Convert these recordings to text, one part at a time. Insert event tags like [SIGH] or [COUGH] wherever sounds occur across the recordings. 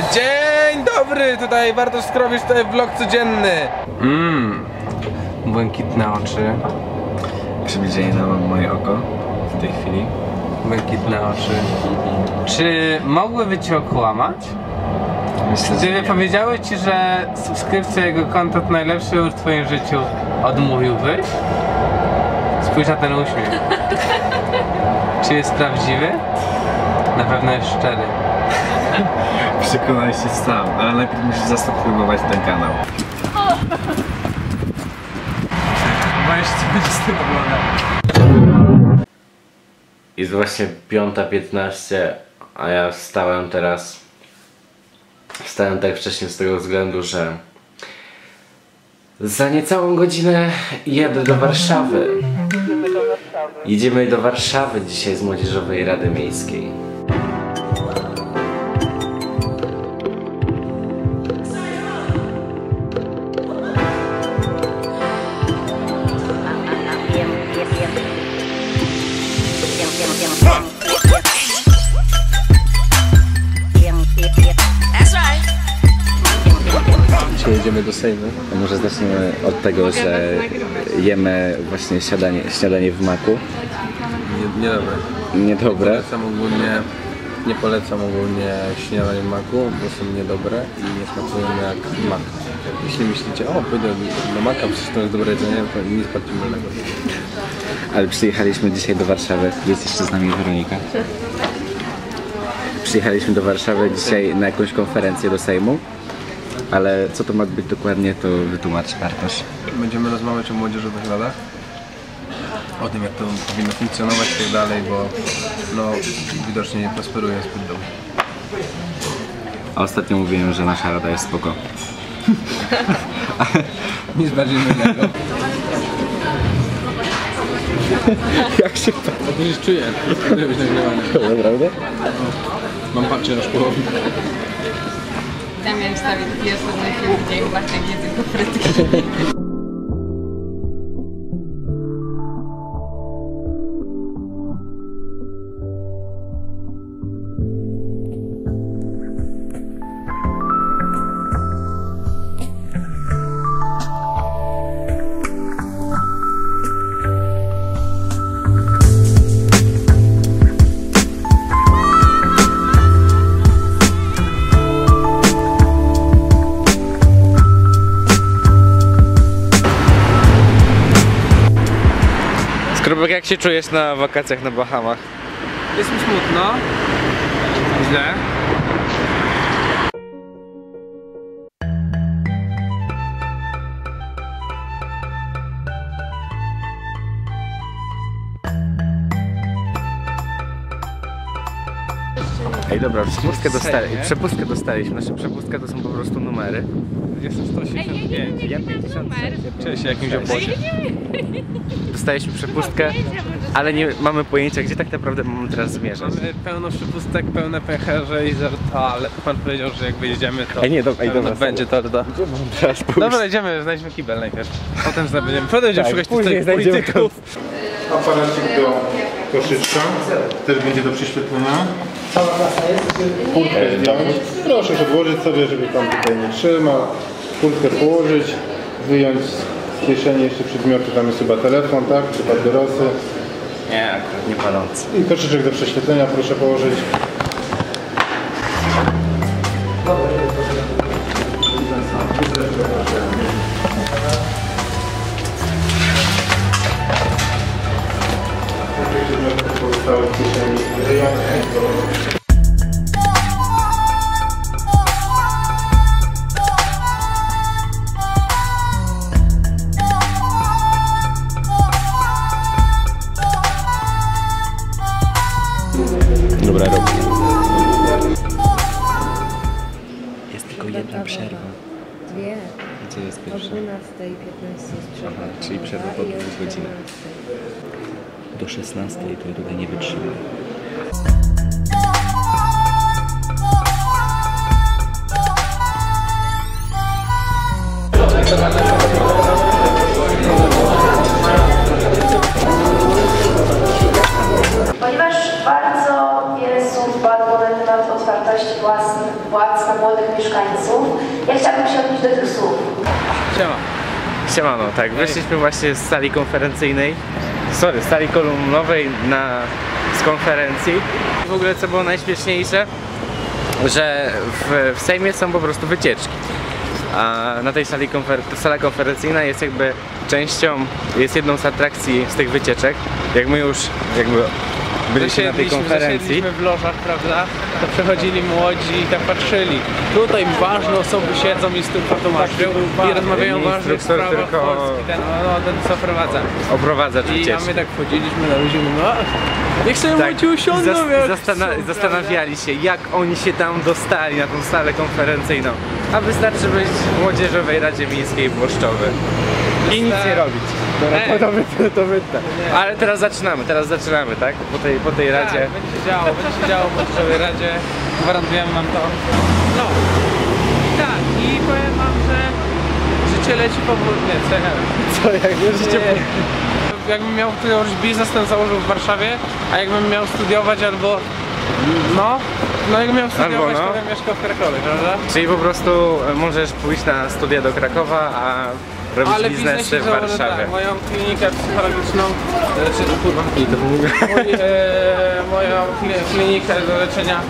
Dzień dobry, tutaj Bartosz Skrowicz, to jest vlog codzienny. Mmm, błękitne oczy, Przybliżenie na moje oko w tej chwili. błękitne oczy. Czy mogłyby cię okłamać? Myślę, Gdyby nie. powiedziały ci, że subskrypcja jego konta to najlepszy w twoim życiu, odmówiłbyś? Spójrz na ten uśmiech. [LAUGHS] Czy jest prawdziwy? Na pewno jest szczery. [LAUGHS] Przekonaj się sam, ale najpierw musisz zasubskrybować ten kanał. Boisz co będzie z tym. Jest właśnie 5.15, a ja wstałem teraz. Wstałem tak wcześnie z tego względu, że za niecałą godzinę jadę do Warszawy. Jedziemy do Warszawy dzisiaj z Młodzieżowej Rady Miejskiej. Do Sejmu. Może zaczniemy od tego, że jemy właśnie śniadanie, śniadanie w maku. Nie, niedobre. Niedobre. Polecam ogólnie, nie polecam ogólnie śniadań maku, bo są niedobre i nie smakują jak mak. Jeśli myślicie, o pójdę do maka, przecież to jest dobre jedzenie, to nic bardziej mylnego. Ale przyjechaliśmy dzisiaj do Warszawy. Jest jeszcze z nami Weronika. Przyjechaliśmy do Warszawy dzisiaj na jakąś konferencję do Sejmu. Ale co to ma być dokładnie, to wytłumacz Bartosz. Będziemy rozmawiać o młodzieżowych radach, o tym jak to powinno funkcjonować i tak dalej, bo no widocznie nie prosperuje zbyt dobrze. A ostatnio mówiłem, że nasza rada jest spoko. [LAUGHS] Nic bardziej mylnego. [LAUGHS] Jak się Tak się czuję, powinno być nagrywane. [LAUGHS] Naprawdę? Mam patrzę aż połowę. Tam miałem wstawić taki osobny film, gdzie Bartek je tylko Skrobek, jak się czujesz na wakacjach na Bahamach? Jest mi smutno. Źle? Ej dobra, przepustkę, dostali, przepustkę dostaliśmy. Nasza przepustka to są po prostu numery. Jestem 185. Ja 50 Cześć, jakimś obłocie. Dostaliśmy przepustkę, ale nie mamy pojęcia, gdzie tak naprawdę mamy teraz zmierzać. Mamy pełno przypustek, pełne pęcherze i żarta, ale pan powiedział, że jak wyjedziemy to Ej, nie, do- ej, dobra, będzie torda. Gdzie mam teraz pójść? Dobra, idziemy, znajdźmy kibel najpierw. Potem znajdziemy, potem będziemy Tak, szukać tych znajdziemy polityków. aparacik do koszyczka, też będzie do prześwietlenia. Kurtkę zdjąć. Proszę odłożyć sobie, żeby pan tutaj nie trzymał. Kurtkę położyć, wyjąć z kieszeni jeszcze przedmioty, tam jest chyba telefon, tak? Czy papierosy. Nie, akurat nie palący. I koszyczek do prześwietlenia proszę położyć. Pozostałe w kieszeni wyjąć. Dobra, robię. Jest tylko jedna przerwa. Dwie. Gdzie jest O 12.15 pierwsza? jest przerwa. Aha, czyli przerwa po o dwóch godzinach. 14:00. Do 16 to ja tutaj nie wytrzymam. Ponieważ bardzo wiele słów padło na temat otwartości władz, władz na młodych mieszkańców. Ja chciałabym się odnieść do tych słów. Siema. Siemano, tak, wyszliśmy właśnie z sali konferencyjnej, sorry, z sali kolumnowej na, z konferencji. W ogóle co było najśmieszniejsze, że w, w Sejmie są po prostu wycieczki. A na tej sali konfer sala konferencyjna jest jakby częścią, jest jedną z atrakcji z tych wycieczek. Jak my już jakby byliśmy na tej konferencji. W lożach, prawda? To przechodzili młodzi i tak patrzyli. Tutaj ważne osoby siedzą i tu tłumaczył i rozmawiają o ważnych sprawach tylko- Polski. Ten, no, ten co prowadza. Oprowadzacz I a my tak wchodziliśmy na ludzi i mówimy, a, niech sobie młodzi usiądą Tak. zas- jak zastana- chcą, zastanawiali się, jak oni się tam dostali na tą salę konferencyjną. A wystarczy być w Młodzieżowej Radzie Miejskiej Włoszczowy. I nic nie robić. Dobra, to, to wytnę, to wytnę. Ale teraz zaczynamy, teraz zaczynamy, tak? Po tej, po tej Tak, radzie. będzie działo, będzie działo w Młodzieżowej Radzie. Gwarantujemy wam to. No. I tak, i powiem wam, że życie leci powoli. Nie, co ja Co, jak nie życie Nie. Jakbym miał założyć biznes, to założył w Warszawie, a jakbym miał studiować albo... No, no jakbym miał studiować, no. to bym mieszkał w Krakowie, prawda? Czyli po prostu e, możesz pójść na studia do Krakowa, a robić Ale biznesy w założę, Warszawie. Tak, moją klinikę psychologiczną, e, czy kurwa, i to Mój, e, moją kli- klinikę do leczenia,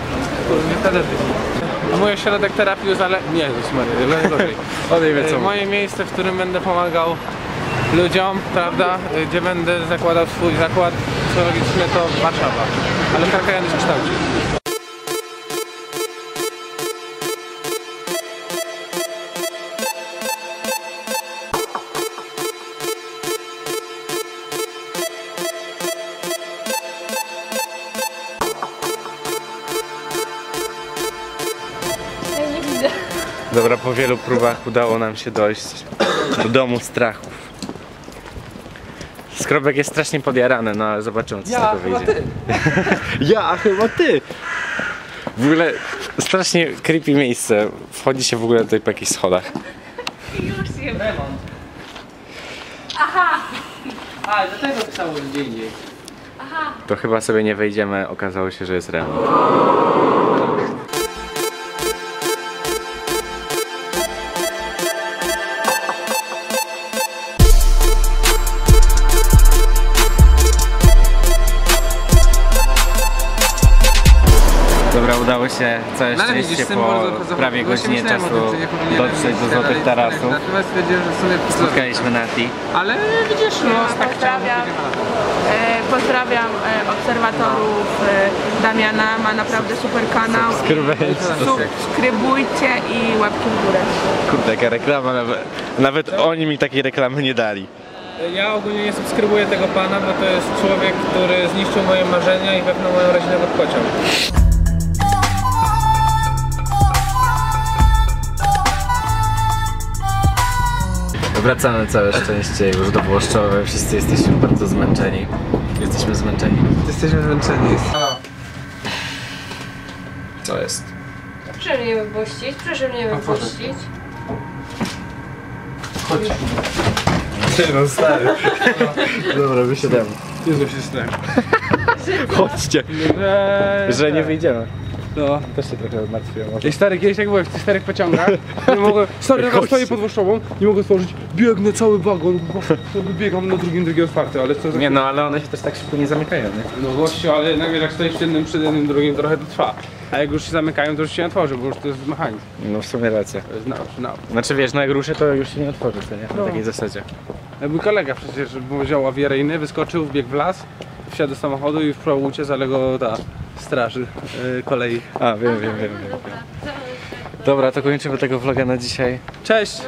kurwa, a mój ośrodek terapii uzale... Nie, Jezus Maria, gorzej. Odejmę E, co Moje miejsce, w którym będę pomagał ludziom, prawda, e, gdzie będę zakładał swój zakład psychologiczny to Warszawa, ale Krakowie się kształci. Dobra, po wielu próbach udało nam się dojść do domu strachów. Skrobek jest strasznie podjarany, no ale zobaczymy co z tego wyjdzie. [LAUGHS] ja, chyba ty! W ogóle strasznie creepy miejsce. Wchodzi się w ogóle tutaj po jakichś schodach. Już zjem. A, do tego pisało gdzie indziej. To chyba sobie nie wejdziemy, okazało się, że jest remont. Się całe No ale szczęście widzisz, po symbol prawie właśnie godzinie czasu tym, dotrzeć do Złotych. Tarasów. Natomiast stwierdziłem, że w sumie Spotkaliśmy Nati. Ale widzisz, no tak chciałem. Pozdrawiam. E, pozdrawiam e, obserwatorów e, Damiana, ma naprawdę super kanał. Subskrybujcie i łapki w górę. Kurde, jaka reklama, nawet, nawet oni mi takiej reklamy nie dali. Ja ogólnie nie subskrybuję tego pana, bo to jest człowiek, który zniszczył moje marzenia i wepnął moją rodzinę pod pociąg. Wracamy całe szczęście już do Włoszczowy. Wszyscy jesteśmy bardzo zmęczeni. Jesteśmy zmęczeni. Jesteśmy zmęczeni. Co jest? Proszę mnie nie wypuścić, proszę mnie nie wypuścić. Ty no stary. Dobra, wysiadamy. Jezu się strach. Chodźcie. Że nie wyjdziemy. No. Też się trochę martwiłem. I stary, kiedyś jak byłem w tych starych pociągach, nie mogę, [LAUGHS] stary, Chodźcie. stoję pod Włoszczową, nie mogę otworzyć, biegnę cały wagon, biegam na drugim, drugi otwarty, ale co za... Nie no, ale one się też tak szybko nie zamykają, nie? No gościu, ale wiesz, jak stoisz jednym, przy jednym, drugim, trochę to trwa. A jak już się zamykają, to już się nie otworzy, bo już to jest mechanizm. No w sumie racja. To naucz, naucz. Znaczy wiesz, no jak ruszę to już się nie otworzy, co nie? Na takiej zasadzie. Mój kolega przecież wziął awiaryjny, wyskoczył, wbiegł w las, wsiadł do samochodu i próbował uciec, ale go ta straży yy, kolei. A, wiem, wiem, wiem. wiem. Dobra, to kończymy tego vloga na dzisiaj. Cześć!